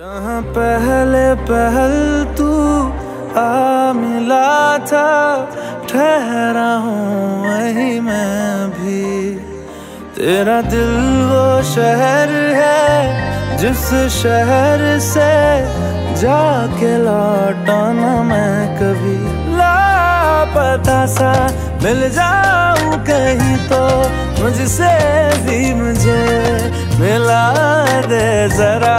जहाँ पहले पहल तू आ मिला था, ठहरा हूँ वही मैं भी। तेरा दिल वो शहर है, जिस शहर से जाके लौटाना मैं कभी लापता सा। मिल जाऊँ कहीं तो मुझसे भी मुझे मिला दे जरा।